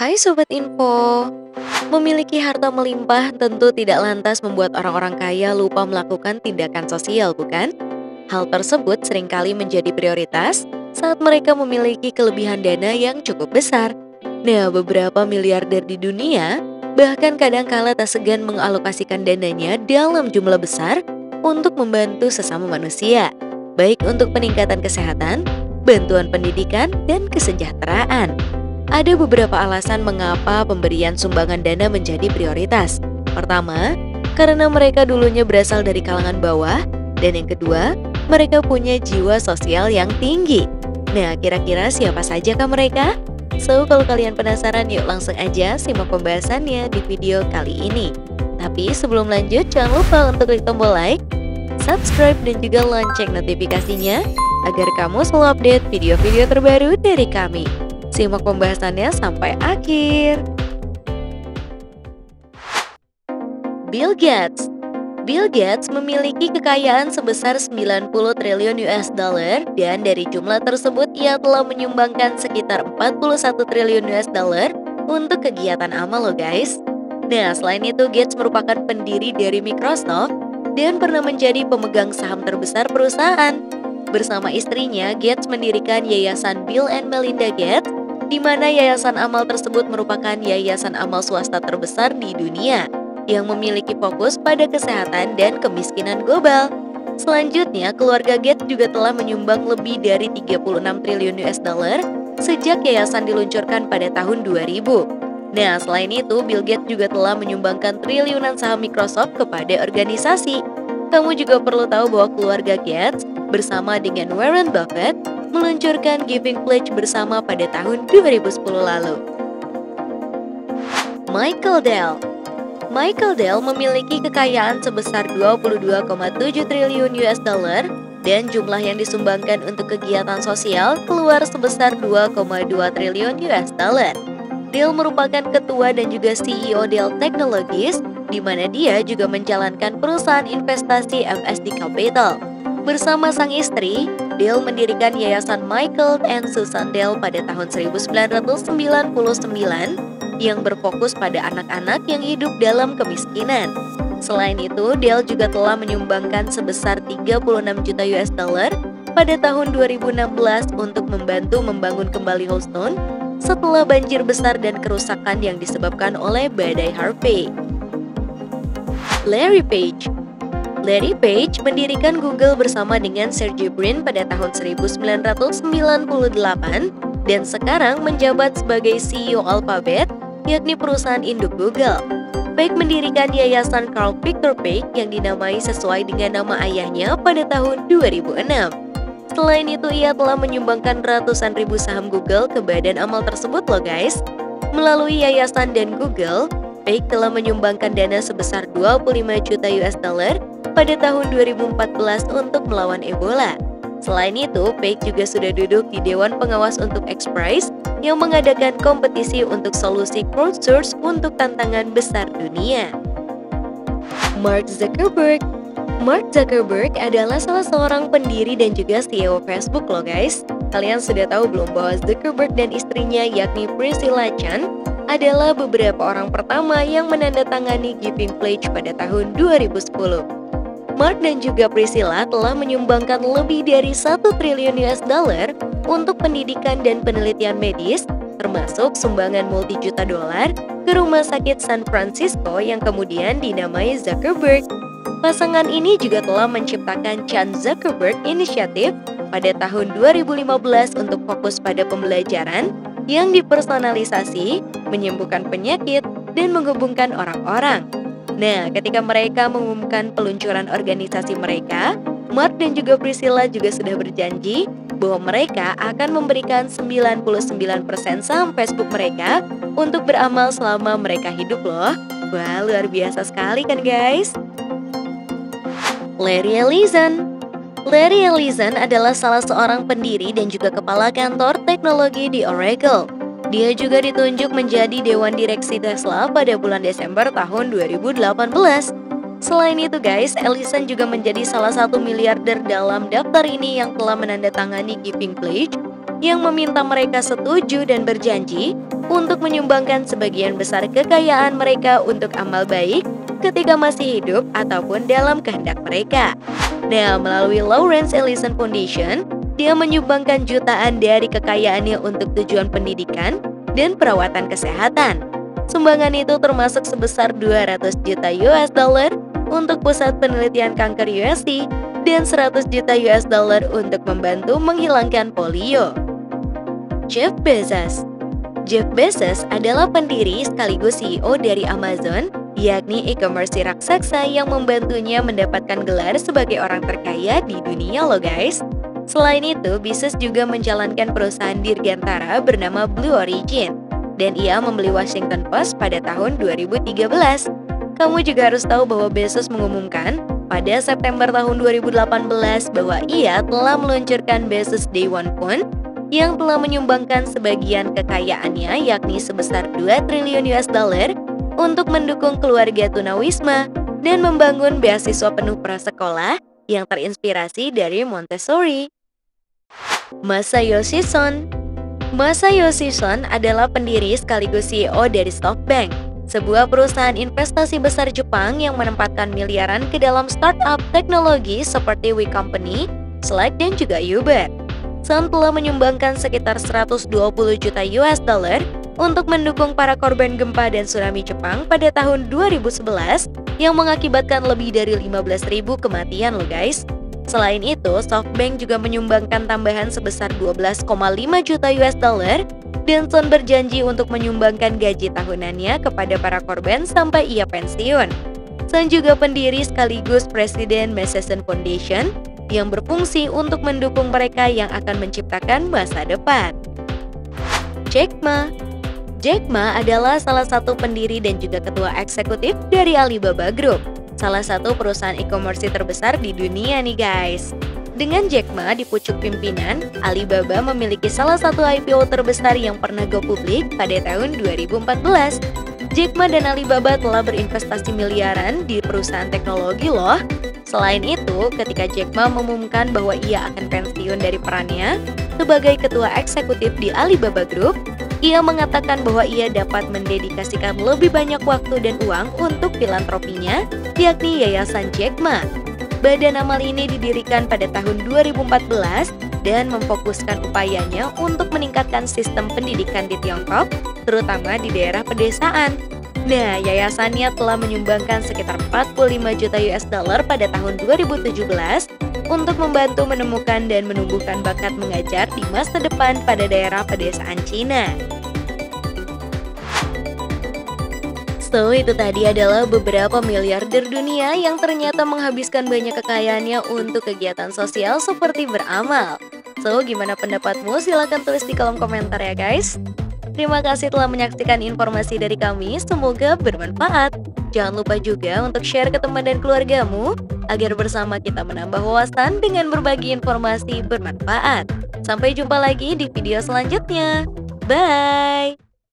Hai Sobat Info, memiliki harta melimpah tentu tidak lantas membuat orang-orang kaya lupa melakukan tindakan sosial, bukan? Hal tersebut sering kali menjadi prioritas saat mereka memiliki kelebihan dana yang cukup besar. Nah, beberapa miliarder di dunia bahkan kadang-kala tak segan mengalokasikan dananya dalam jumlah besar untuk membantu sesama manusia, baik untuk peningkatan kesehatan, bantuan pendidikan, dan kesejahteraan. Ada beberapa alasan mengapa pemberian sumbangan dana menjadi prioritas. Pertama, karena mereka dulunya berasal dari kalangan bawah, dan yang kedua, mereka punya jiwa sosial yang tinggi. Nah, kira-kira siapa saja kah mereka? So, kalau kalian penasaran, yuk langsung aja simak pembahasannya di video kali ini. Tapi sebelum lanjut, jangan lupa untuk klik tombol like, subscribe, dan juga lonceng notifikasinya agar kamu selalu update video-video terbaru dari kami. Simak pembahasannya sampai akhir. Bill Gates Bill Gates memiliki kekayaan sebesar 90 triliun US dollar dan dari jumlah tersebut ia telah menyumbangkan sekitar 41 triliun US dollar untuk kegiatan amal loh guys. Nah, selain itu Gates merupakan pendiri dari Microsoft dan pernah menjadi pemegang saham terbesar perusahaan. Bersama istrinya, Gates mendirikan Yayasan Bill and Melinda Gates di mana yayasan amal tersebut merupakan yayasan amal swasta terbesar di dunia yang memiliki fokus pada kesehatan dan kemiskinan global. Selanjutnya, keluarga Gates juga telah menyumbang lebih dari 36 triliun US dollar sejak yayasan diluncurkan pada tahun 2000. Nah, selain itu, Bill Gates juga telah menyumbangkan triliunan saham Microsoft kepada organisasi. Kamu juga perlu tahu bahwa keluarga Gates bersama dengan Warren Buffett meluncurkan Giving Pledge bersama pada tahun 2010 lalu. Michael Dell Michael Dell memiliki kekayaan sebesar 22,7 triliun US dollar dan jumlah yang disumbangkan untuk kegiatan sosial keluar sebesar 2,2 triliun US dollar. Dell merupakan ketua dan juga CEO Dell Technologies, di mana dia juga menjalankan perusahaan investasi MSD Capital. Bersama sang istri, Dell mendirikan Yayasan Michael and Susan Dell pada tahun 1999 yang berfokus pada anak-anak yang hidup dalam kemiskinan. Selain itu, Dell juga telah menyumbangkan sebesar 36 juta US dollar pada tahun 2016 untuk membantu membangun kembali Houston setelah banjir besar dan kerusakan yang disebabkan oleh badai Harvey. Larry Page Larry Page mendirikan Google bersama dengan Sergey Brin pada tahun 1998 dan sekarang menjabat sebagai CEO Alphabet, yakni perusahaan induk Google. Page mendirikan yayasan Carl Victor Page yang dinamai sesuai dengan nama ayahnya pada tahun 2006. Selain itu, ia telah menyumbangkan ratusan ribu saham Google ke badan amal tersebut loh guys. Melalui yayasan dan Google, Page telah menyumbangkan dana sebesar 25 juta US dollar pada tahun 2014 untuk melawan Ebola. Selain itu, Page juga sudah duduk di Dewan Pengawas untuk X-Prize yang mengadakan kompetisi untuk solusi crowdsource untuk tantangan besar dunia. Mark Zuckerberg Mark Zuckerberg adalah salah seorang pendiri dan juga CEO Facebook loh guys. Kalian sudah tahu belum bahwa Zuckerberg dan istrinya yakni Priscilla Chan adalah beberapa orang pertama yang menandatangani Giving Pledge pada tahun 2010. Mark dan juga Priscilla telah menyumbangkan lebih dari 1 triliun US dollar untuk pendidikan dan penelitian medis, termasuk sumbangan multi-juta dolar ke Rumah Sakit San Francisco yang kemudian dinamai Zuckerberg. Pasangan ini juga telah menciptakan Chan Zuckerberg Initiative pada tahun 2015 untuk fokus pada pembelajaran yang dipersonalisasi, menyembuhkan penyakit, dan menghubungkan orang-orang. Nah, ketika mereka mengumumkan peluncuran organisasi mereka, Mark dan juga Priscilla juga sudah berjanji bahwa mereka akan memberikan 99% saham Facebook mereka untuk beramal selama mereka hidup loh. Wah, luar biasa sekali kan guys? Larry Ellison Larry Ellison adalah salah seorang pendiri dan juga kepala kantor teknologi di Oracle. Dia juga ditunjuk menjadi Dewan Direksi Tesla pada bulan Desember tahun 2018. Selain itu guys, Ellison juga menjadi salah satu miliarder dalam daftar ini yang telah menandatangani Giving Pledge yang meminta mereka setuju dan berjanji untuk menyumbangkan sebagian besar kekayaan mereka untuk amal baik ketika masih hidup ataupun dalam kehendak mereka. Nah, melalui Lawrence Ellison Foundation, dia menyumbangkan jutaan dari kekayaannya untuk tujuan pendidikan dan perawatan kesehatan. Sumbangan itu termasuk sebesar 200 juta US dollar untuk pusat penelitian kanker USC dan 100 juta US dollar untuk membantu menghilangkan polio. Jeff Bezos Jeff Bezos adalah pendiri sekaligus CEO dari Amazon, yakni e-commerce raksasa yang membantunya mendapatkan gelar sebagai orang terkaya di dunia loh guys. Selain itu, Bezos juga menjalankan perusahaan dirgantara bernama Blue Origin, dan ia membeli Washington Post pada tahun 2013. Kamu juga harus tahu bahwa Bezos mengumumkan pada September tahun 2018 bahwa ia telah meluncurkan Bezos Day One Fund yang telah menyumbangkan sebagian kekayaannya yakni sebesar 2 triliun US dollar untuk mendukung keluarga tunawisma dan membangun beasiswa penuh prasekolah yang terinspirasi dari Montessori. Masayoshi Son Masayoshi Son adalah pendiri sekaligus CEO dari SoftBank, sebuah perusahaan investasi besar Jepang yang menempatkan miliaran ke dalam startup teknologi seperti We Company, Slack, dan juga Uber. Sun telah menyumbangkan sekitar 120 juta US dollar untuk mendukung para korban gempa dan tsunami Jepang pada tahun 2011 yang mengakibatkan lebih dari 15.000 kematian loh guys. Selain itu, SoftBank juga menyumbangkan tambahan sebesar 12,5 juta US dollar dan Sun berjanji untuk menyumbangkan gaji tahunannya kepada para korban sampai ia pensiun. Sun juga pendiri sekaligus Presiden Mason Foundation yang berfungsi untuk mendukung mereka yang akan menciptakan masa depan. Jack Ma Jack Ma adalah salah satu pendiri dan juga ketua eksekutif dari Alibaba Group, salah satu perusahaan e-commerce terbesar di dunia nih guys. Dengan Jack Ma di pucuk pimpinan, Alibaba memiliki salah satu IPO terbesar yang pernah go publik pada tahun 2014. Jack Ma dan Alibaba telah berinvestasi miliaran di perusahaan teknologi loh, Selain itu, ketika Jack Ma mengumumkan bahwa ia akan pensiun dari perannya sebagai ketua eksekutif di Alibaba Group, ia mengatakan bahwa ia dapat mendedikasikan lebih banyak waktu dan uang untuk filantropinya, yakni Yayasan Jack Ma. Badan amal ini didirikan pada tahun 2014 dan memfokuskan upayanya untuk meningkatkan sistem pendidikan di Tiongkok, terutama di daerah pedesaan. Nah, yayasannya telah menyumbangkan sekitar 45 juta US dollar pada tahun 2017 untuk membantu menemukan dan menumbuhkan bakat mengajar di masa depan pada daerah pedesaan Cina. So, itu tadi adalah beberapa miliarder dunia yang ternyata menghabiskan banyak kekayaannya untuk kegiatan sosial seperti beramal. So, gimana pendapatmu? Silahkan tulis di kolom komentar ya guys. Terima kasih telah menyaksikan informasi dari kami, semoga bermanfaat. Jangan lupa juga untuk share ke teman dan keluargamu, agar bersama kita menambah wawasan dengan berbagi informasi bermanfaat. Sampai jumpa lagi di video selanjutnya. Bye!